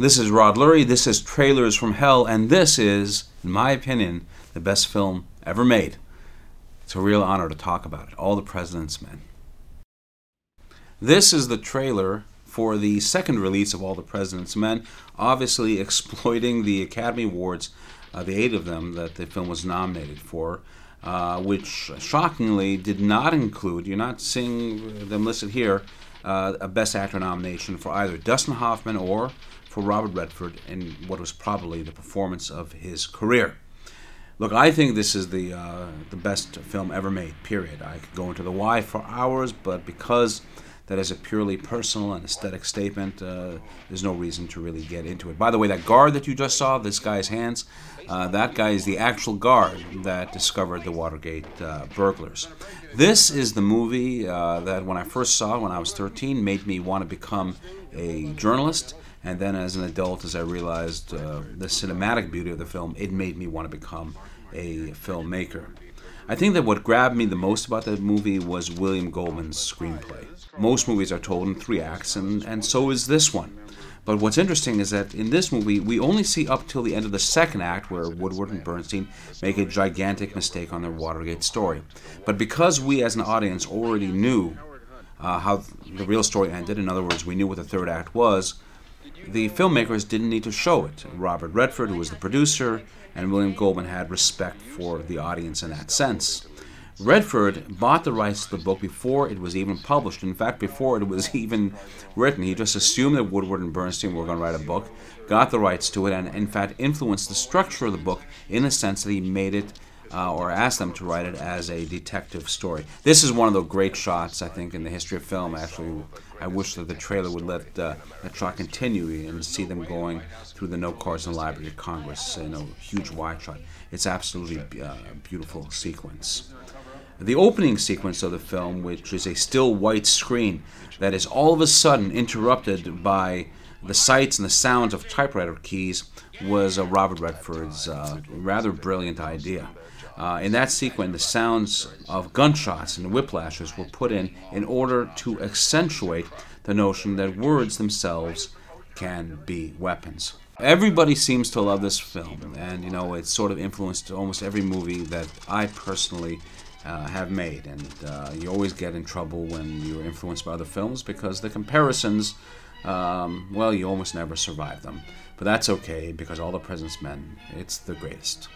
This is Rod Lurie, this is Trailers from Hell, and this is, in my opinion, the best film ever made. It's a real honor to talk about it. All the President's Men. This is the trailer for the second release of All the President's Men, obviously exploiting the Academy Awards, uh, the eight of them that the film was nominated for, uh, which shockingly did not include, you're not seeing them listed here, uh, a Best Actor nomination for either Dustin Hoffman or for Robert Redford in what was probably the performance of his career. Look, I think this is the uh, the best film ever made. Period. I could go into the why for hours, but because that is a purely personal and aesthetic statement, uh, there's no reason to really get into it. By the way, that guard that you just saw, this guy's hands, uh, that guy is the actual guard that discovered the Watergate uh, burglars. This is the movie uh, that, when I first saw when I was 13, made me want to become a journalist. And then, as an adult, as I realized uh, the cinematic beauty of the film, it made me want to become a filmmaker. I think that what grabbed me the most about that movie was William Goldman's screenplay. Most movies are told in three acts, and, and so is this one. But what's interesting is that in this movie, we only see up till the end of the second act where Woodward and Bernstein make a gigantic mistake on their Watergate story. But because we as an audience already knew uh, how the real story ended, in other words, we knew what the third act was, the filmmakers didn't need to show it. Robert Redford, who was the producer, and William Goldman had respect for the audience in that sense. Redford bought the rights to the book before it was even published. In fact, before it was even written, he just assumed that Woodward and Bernstein were going to write a book, got the rights to it, and in fact influenced the structure of the book in the sense that he made it uh, or ask them to write it as a detective story. This is one of the great shots, I think, in the history of film. Actually, I wish that the trailer would let uh, that shot continue and see them going through the note cards in the Library of Congress. in a huge wide shot. It's absolutely uh, beautiful sequence. The opening sequence of the film, which is a still white screen that is all of a sudden interrupted by the sights and the sounds of typewriter keys, was Robert Redford's uh, rather brilliant idea. Uh, in that sequence, the sounds of gunshots and whiplashes were put in in order to accentuate the notion that words themselves can be weapons. Everybody seems to love this film, and you know it's sort of influenced almost every movie that I personally uh, have made. And uh, you always get in trouble when you're influenced by other films because the comparisons, um, well, you almost never survive them. But that's okay because All the President's Men, it's the greatest.